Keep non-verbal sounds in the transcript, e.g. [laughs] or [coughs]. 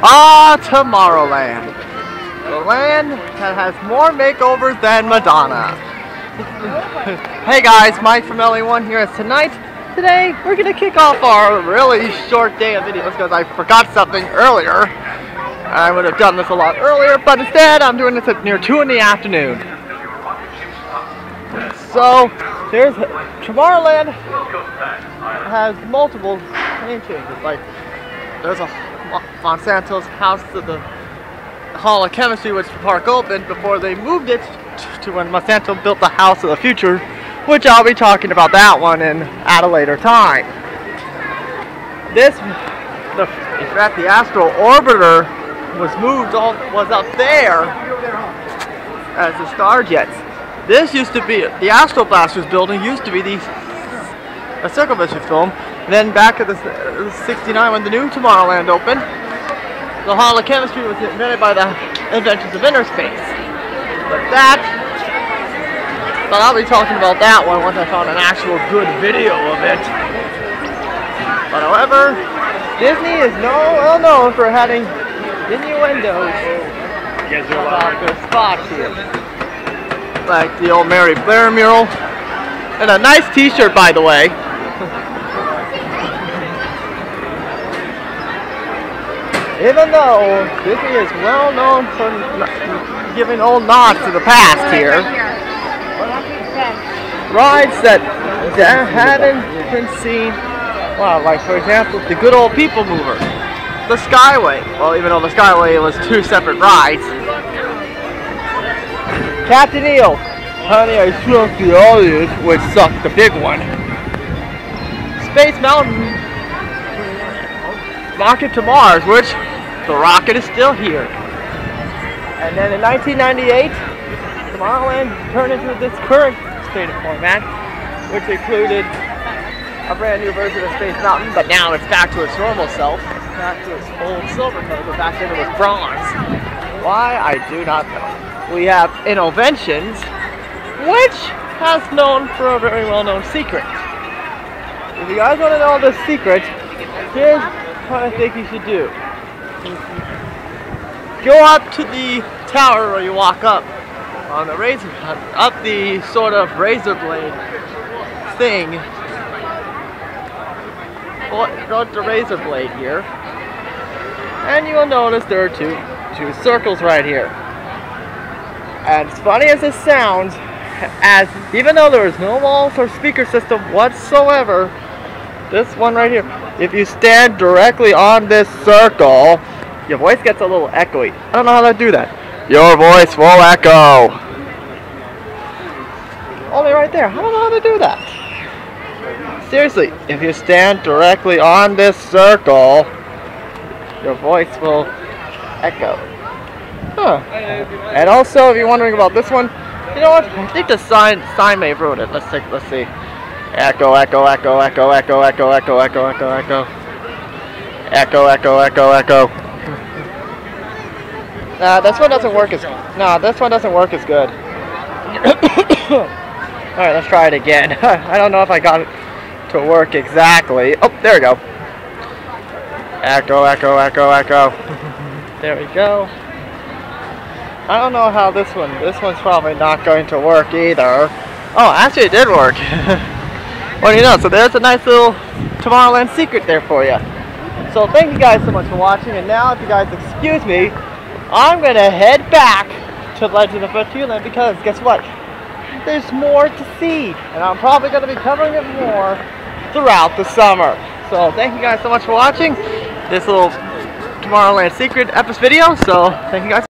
Ah, Tomorrowland. The land that has more makeovers than Madonna. [laughs] hey guys, Mike from LA1 here as tonight. Today, we're gonna kick off our really short day of videos because I forgot something earlier. I would have done this a lot earlier, but instead I'm doing this at near 2 in the afternoon. So, there's Tomorrowland has multiple name changes. Like, there's a Monsanto's house to the Hall of Chemistry, which the park opened before they moved it to when Monsanto built the House of the Future, which I'll be talking about that one in at a later time. This, the, in fact, the Astro Orbiter was moved all was up there as the Starjets. This used to be the Astro Blasters building used to be the a circle vision film. And then back at the uh, 69 when the new Tomorrowland opened, the Hall of Chemistry was invented by the inventions of inner space. But that, but I'll be talking about that one once I found an actual good video of it. But however, Disney is no well known for having innuendos about their spots here. Like the old Mary Blair mural. And a nice t-shirt by the way. Even though Disney is well known for giving old nods to the past here, rides that, haven't been seen, well, like for example, the good old People Mover, the Skyway. Well, even though the Skyway was two separate rides. Captain EO, honey, I shrunk the audience, which sucked the big one. Space Mountain Rocket to Mars, which the rocket is still here. And then in 1998, Tomorrowland turned into this current state of format, which included a brand new version of Space Mountain, but now it's back to its normal self, back to its old silver color, but back then it was bronze. Why? I do not know. We have Innoventions, which has known for a very well-known secret. If you guys want to know the secret, here's what I think you should do. Go up to the tower where you walk up on the razor, up the sort of razor blade thing. Go to the razor blade here, and you will notice there are two two circles right here. And as funny as it sounds, as even though there is no walls or speaker system whatsoever, this one right here, if you stand directly on this circle, your voice gets a little echoey. I don't know how to do that. Your voice will echo. Only right there. I don't know how to do that. Seriously, if you stand directly on this circle, your voice will echo. Huh. And also, if you're wondering about this one, you know what? I think the sign sign may have wrote it. Let's take. Let's see. Echo, echo, echo, echo, echo, echo, echo, echo, echo, echo. Echo, echo, echo, echo. Nah, this one doesn't work as nah, this one doesn't work as good. [coughs] Alright, let's try it again. [laughs] I don't know if I got it to work exactly. Oh, there we go. Echo, echo, echo, echo. [laughs] there we go. I don't know how this one, this one's probably not going to work either. Oh, actually it did work. [laughs] Well, you know, so there's a nice little Tomorrowland secret there for you. So thank you guys so much for watching, and now if you guys excuse me, I'm going to head back to Legend of Frontierland because guess what? There's more to see, and I'm probably going to be covering it more throughout the summer. So thank you guys so much for watching this little Tomorrowland secret episode video. So thank you guys.